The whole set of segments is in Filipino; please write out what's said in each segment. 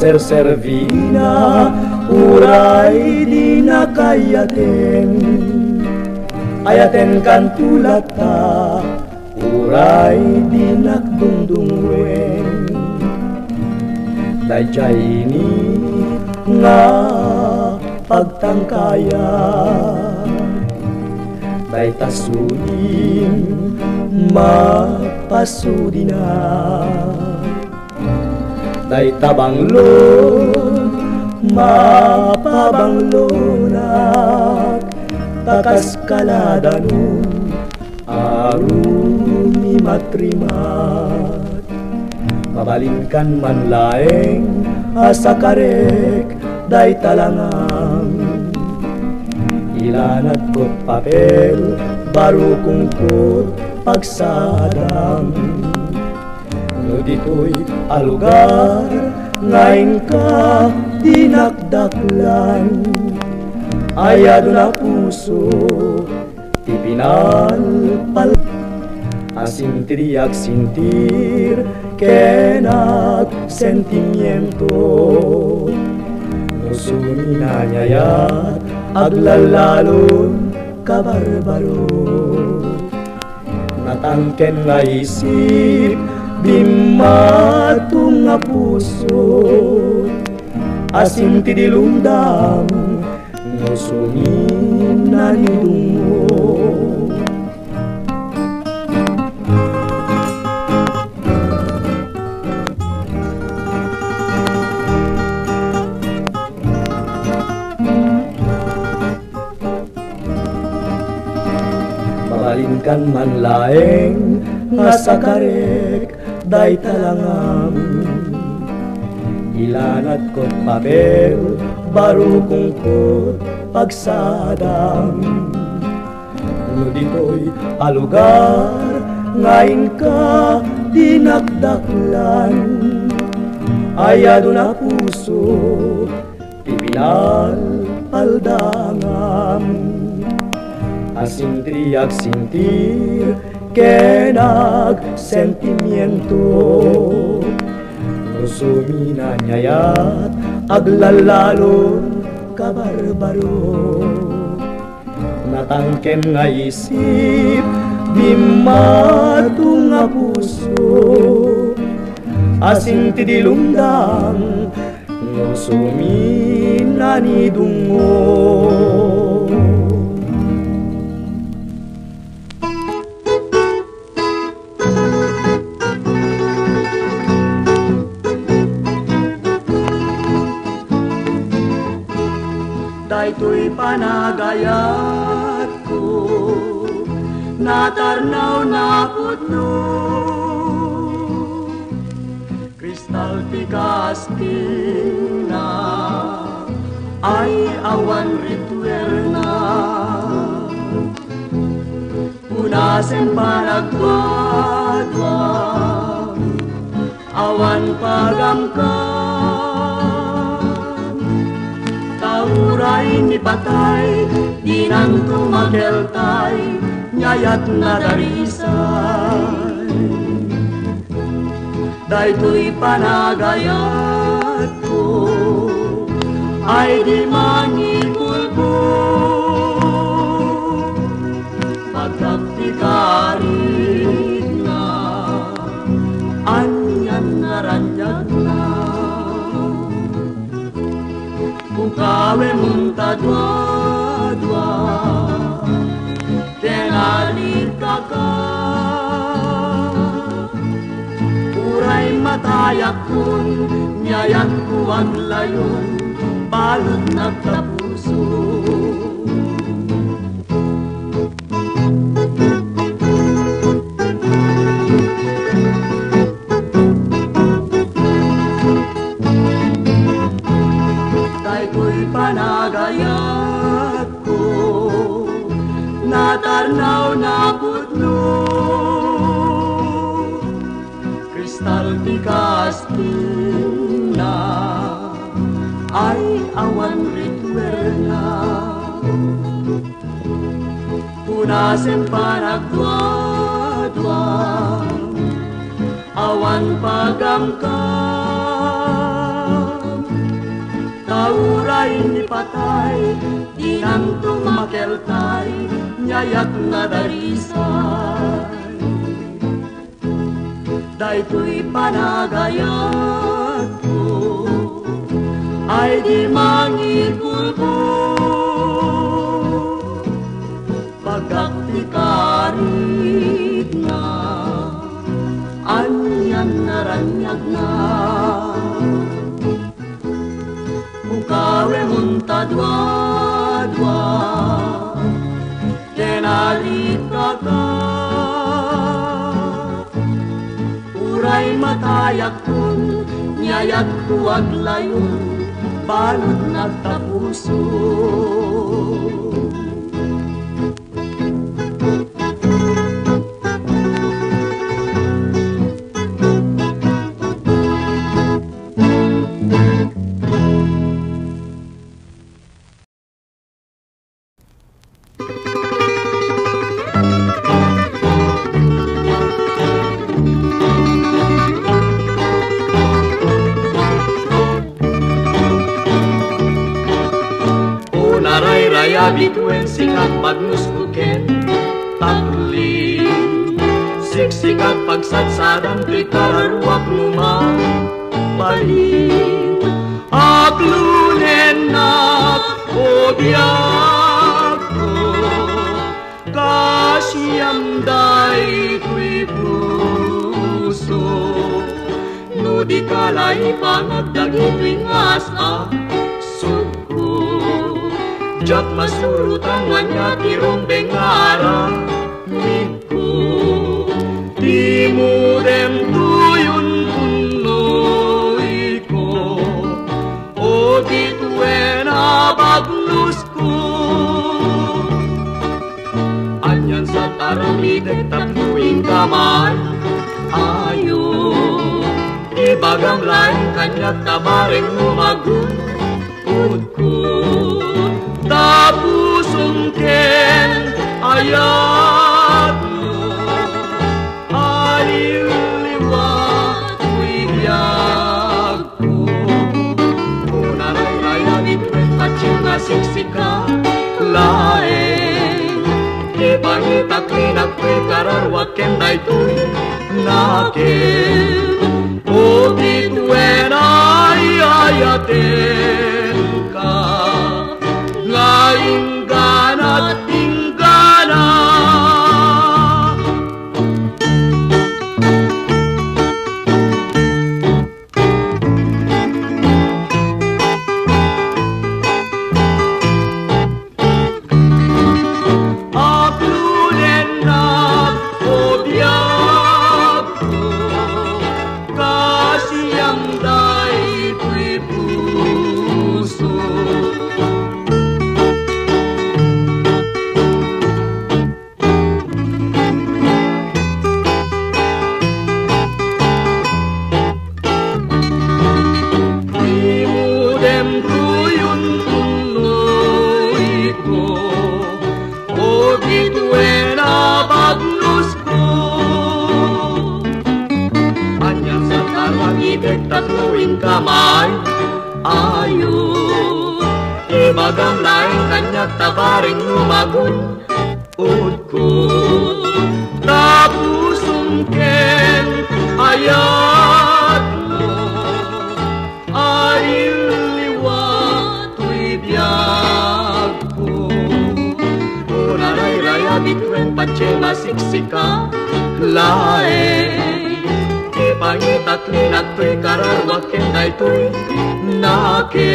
Awan ser servina Uray di na kayaten Ayaten kan tulata. Uray di nakdungdungwen Dayjay ini nga pagtangkaya. Day tasunin mapasudi na Day tabanglo mapabanglo na Takas kaladanun arumi matrimat. Mabalingkan man laeng asakarek day talangang. Ilanat ko papel baru kungkot pagsadam Dito'y alugar ngayon ka dinakdaklan. Ayado na puso tipinal pal Asintriak sintir kenak sentimiento. Nusuminanyayat aglalalon kabarbaro Natangken nga isip Bimatunga puso Asim ti dilundam Nusumin na nilungo Malingkan man laeng ngasakarek. Day talangam Ilanat ko't papel baru kungkot pagsadam No dito'y alugar ngayon ka dinakdaklan. Ayado na puso Pipinal aldangam Asintriak sintir Kenag sentimiento. Nusuminanyayat Aglalalon kabarbaro. Natangken nga isip Bimato nga puso Asing tidilundang Nusuminanidungo Daytoy panagayat ko. Natarnaw na putno. Kristal tikas na Ay awan rituel na Punasen panagwadwa Awan pagamkan Tauray ni patay, di nang tumakeltay, nyayat na darisay. Daytoy panagayat ko, ay di mangipulpo. Nyayakun, nyayaku ang layo Balot ng kapuso. Tay ko'y panagayat ko Natarnaw na po Malaspina Ay awan rit berlaw Punasen panagwadwa Awan pagamka Tauray ni patay Dinang tumakeltay Nyayak na darisay daytoy panagayat ko. Ay di mangikul ko pagkaktikarit na anyang naranyag na. Ukawe munta Uray matayak kun Nyayat kuwag layon Balot nagtapuso karan wakluma paling aklunen na obiako kasiam dai kui puso nudi kalai pangagdagi tuing asa suku jat masuru tangannya tirong bengara miku. Timu dem tatluing kamay Ayo Ibagam lain kanyak tabareng lumagun Udko Tapusong ken ayat na kuikarar wa ken dai tu na ke o ti tu era ai ai aten ka siksika lae. Kipagitat linatui kararua kendaitui oh, nake.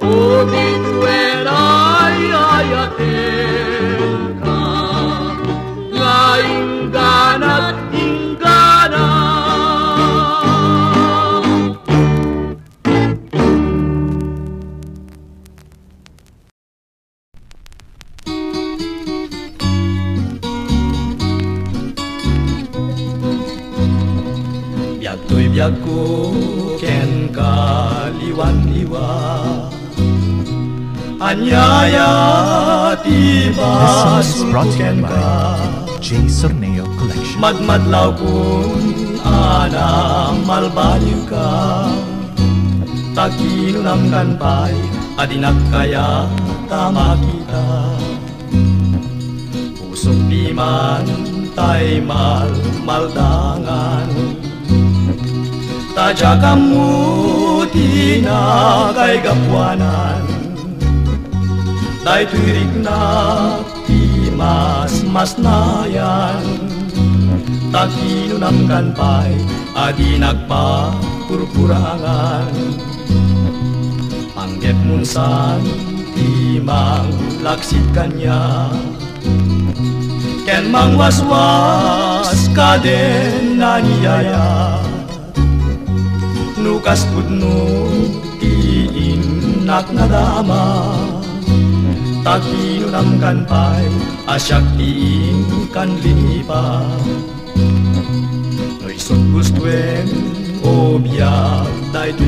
Odituen aiajatenka lainganat you ka by J. Sorneo Collection. Madmadlaw kun anang malbaliw ka pa'y adinak kaya tama kita Pusok di man tay mal maldangan Tadya kamu di na kay gapuanan Day turik na mas mas nayan Taginunam kan pa'y adi nagpapurpurangan Panggep munsan timang laksit kanya Ken mang waswas ka din naniyaya Nukas pudno tiin nak nadama takhiramkan pai. Asyak diingkan lipa. Noi sungguh tuen oh biar tai tu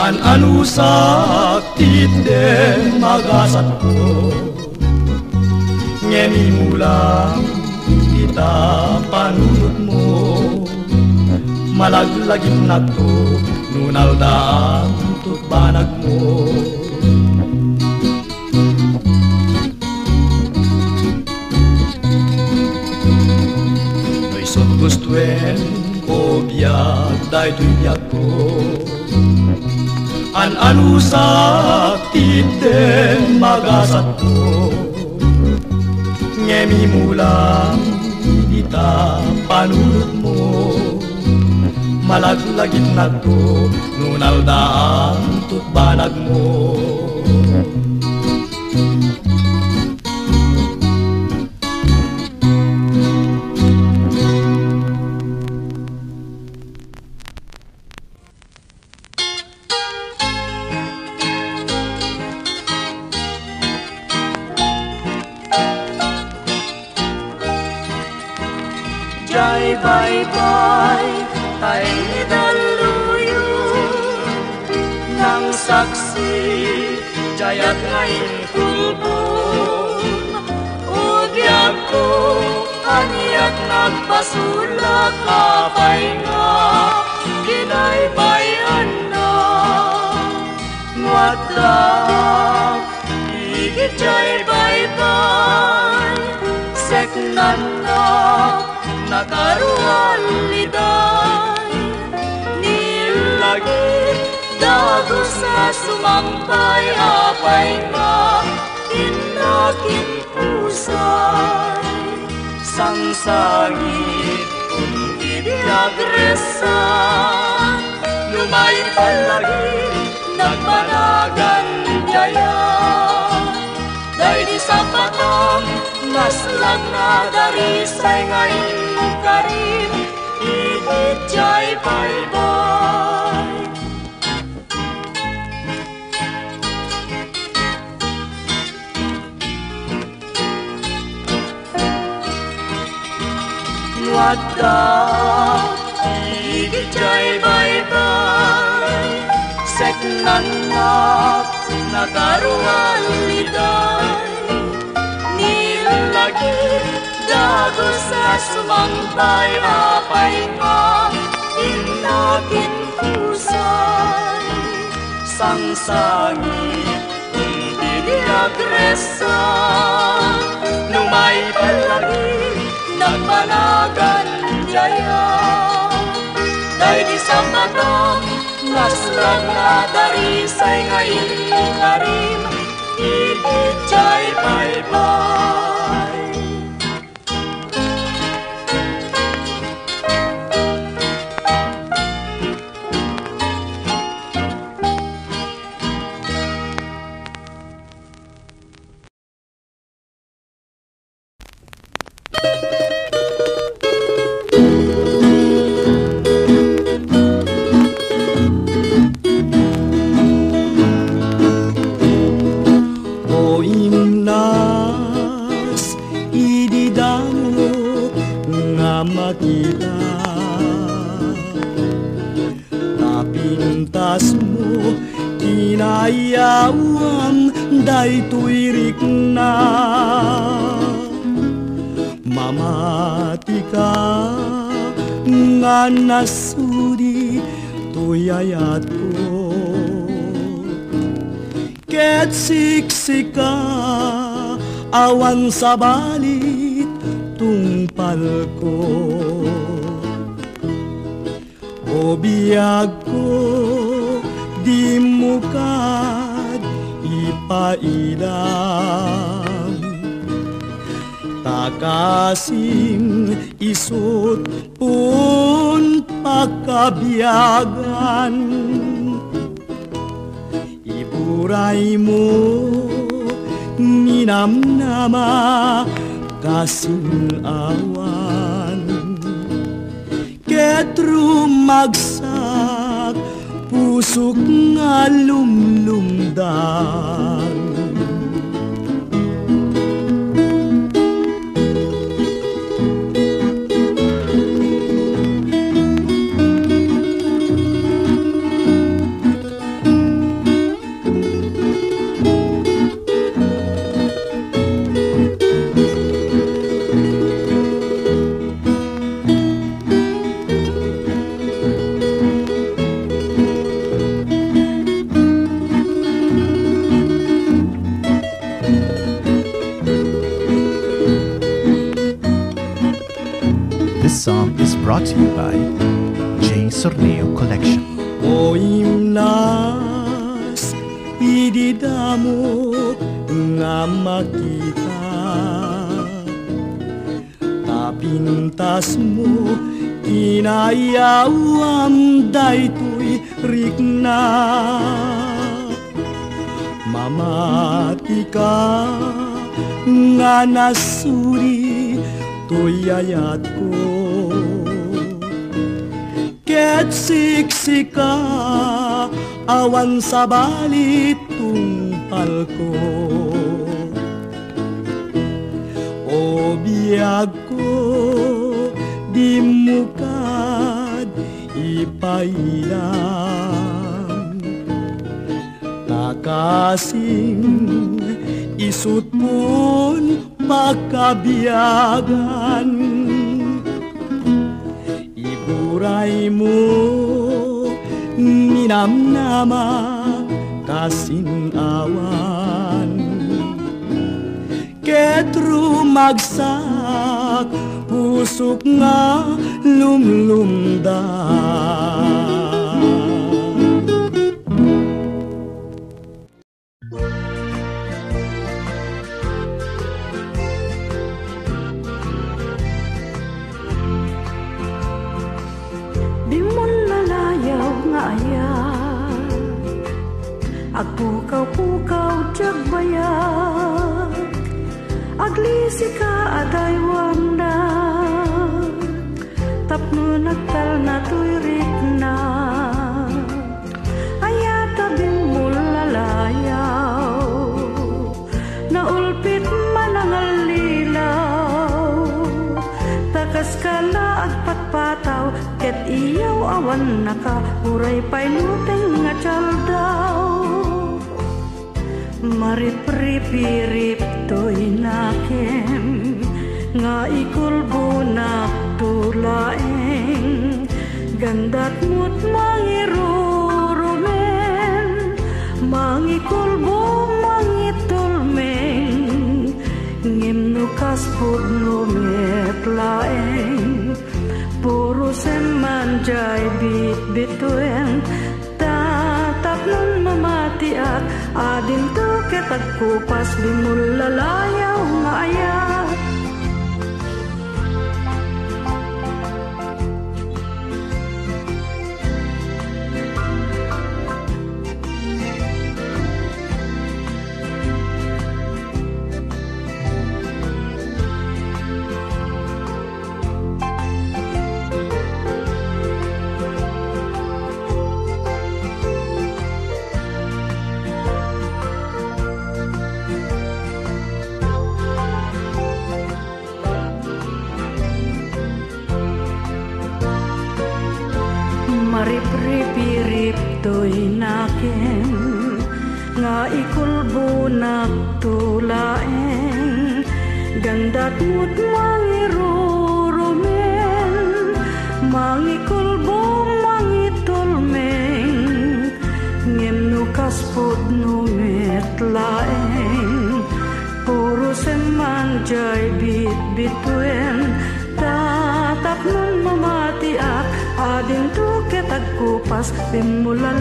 An anu sakti den magasat ko. Ngemi mula kita panut mo. Lagi nak nunal da Tuk banak mo. Gustuen ko biyak day tuyak ko An anusak tinde magasat ko Ngemi mulang ita panunod mo Malaglagit na to nunal daan tutbanag mo sa sumampay apay nga Inakin pusay Sangsangit kung idiagresan Lumay palagi nagmanagan jaya di sa patang Naslag na dari say ngayon karim Igit jay bye-bye Wadda Igit jay bye-bye Seknan na nakaruan liday Nilagi dago sa sumampay apay nga Inakin pusay Sangsangit hindi diagresa Numay palagi nagmanagan jaya Dahil di sa mata Nasrag na darisay ngayon Inarim Ibig jay paypay siksika awan sa balit tungpal ko. O biyag ko di mo kad ipailam Takasim isut pun pakabiyagan Iburay mo ninamnama kasing awan. Ket rumagsak pusok nga lumlumdan Mamati ka nga nasuri tuyayat ko. Ket siksika awan sa balit tungpal ko O biyag ko di mo kad ipailam Nakasing isut pun pakabiyagan Iburay mo ninamnama kasing awan Ket rumagsak pusok nga lumlumdan Agpukaw-pukaw tiyag bayag Aglisi ka aday wanda. Tapno nagtal na tuyrik na. Ayata bin mo lalayaw. Naulpit man ang alilaw. Takas kala at patpataw. Ket iyaw awan naka Uray pa'y nuteng nga tsaldaw Marip-rip-rip to'y nakem Nga ikulbunak tulaeng Gandat mo't mangirurumen Mangikulbo mangitulmeng Ngim nukas pudlumet laeng. Puro semanjay bit-bitueng Tatap nun mamati at adin to ketag kupas di mulalayaw nga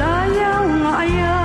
啊呀啊呀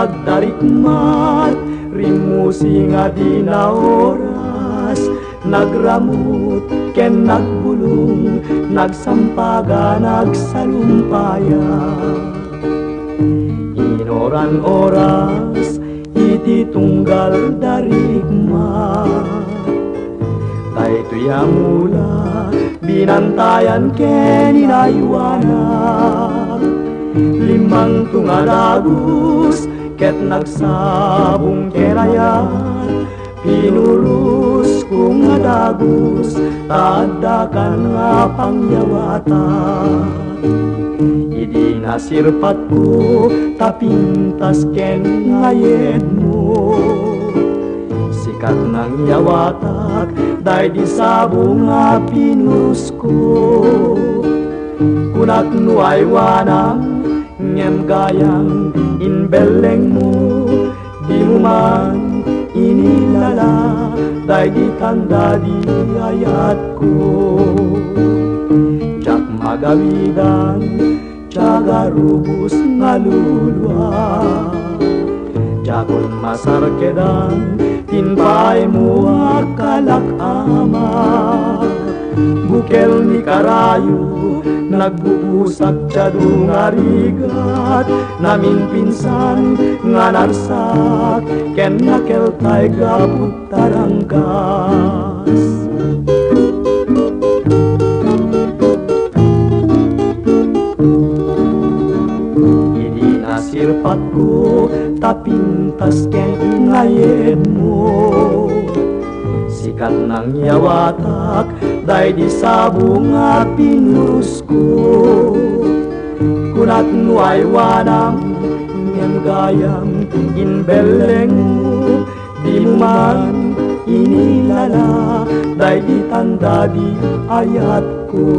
Itya pagdarikmat rimusi nga di na oras. Nagramut ken nagbulong Nagsampaga nagsalumpaya. Inoran oras iti tunggal darigma. Dahito mula binantayan ken inaywana Limang tungalagus ket nagsabong kenayan Pinurus kung adagus tadakan nga pangyawatan Idi nasirpat ko tapintas ken ngayed mo. Sikat ng yawatak day di sabong nga pinus ko. Kunak nuay wanang ngem gayang imbelengmu Diuman ini lala Bagai tanda di ayatku Cak magawi dan caga rubus ngalulua Cakul masar kedan Tinpai muakalak amak bukel ni karayu nagbubusak cadung arigat namin pinsan nganarsak ken nakel tay gabut tarangkas. Ini nasir patku tapintas ken ingayet mo bisikan nang nyawatak dai di sabung api pinurusku Kunat nuai wadang Ngem gayang inbeleng Di mal ini lala dai di tanda di ayatku.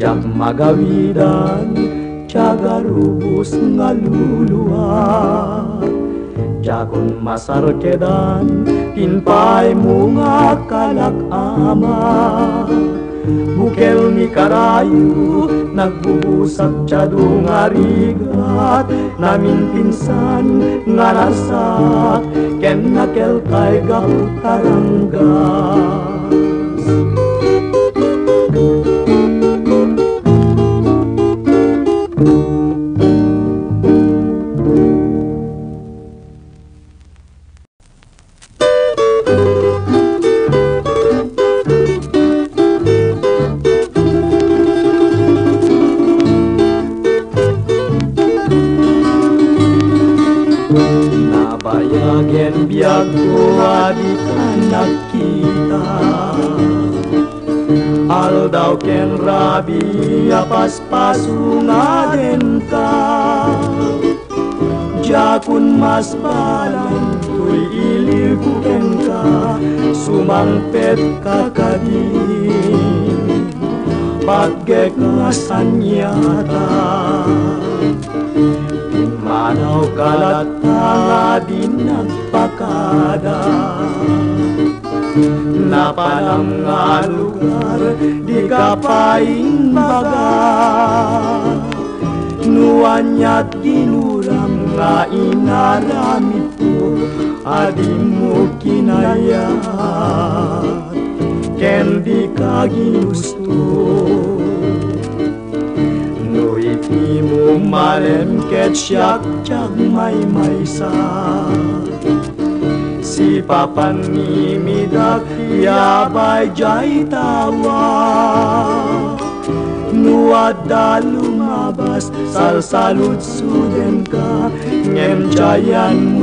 Jam magawidan Cagarubus ngaluluan. Jagun masar kedan tinpay mo nga kalak ama. Bukel ni karayo, nagbubusak tiyadong arigat Namin pinsan nga nasak, ken nakeltay gautaranggas Nabayagen sungaden ka Jakun mas balang kui ilikuken ka Sumangpet kakadi. Paggek ngasan nyata. Manaw kalat tangadin nagpakada Napalang nga lugar di kapain baga wanyatiluramnga inaramitu adimukinaya kendikagiustu noitimu malem mai-maisa, si papan ni midak ya jay tawa nuadalu Abbas Sal salut sudenca, ka Ngem jayan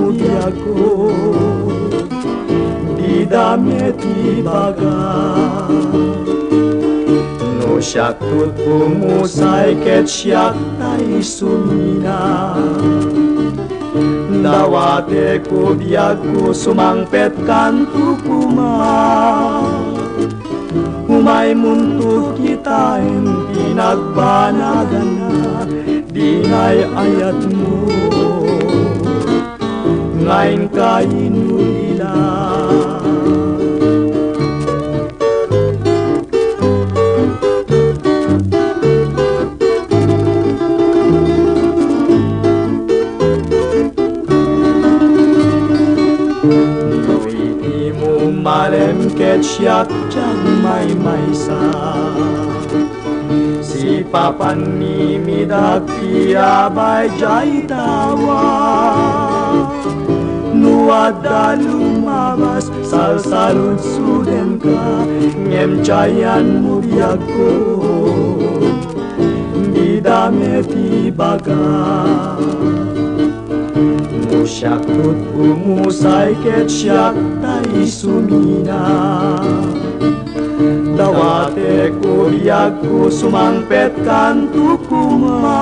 Dida meti baga No shak tut pumusay ket shak tay sumina Dawate cu biag ko sumangpet cantu tukuma Umay munto kita en pinagbanagan na Dinay ayat mo. Ngayon ka inulila Di mo malem ket may sa Si papan ni midak pia bai tawa. Nuat dalu mabas sal salun suden ka Ngem cayan mudiako Bidame tibaga Musyakut umusai tai suminah Dawate ko biyag ko sumangpet kanto kuma.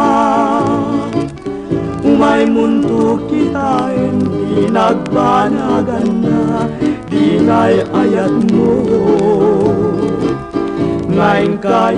Umay mundo kita en pinagbanagan na Dinay ayat mo. Ngayon ka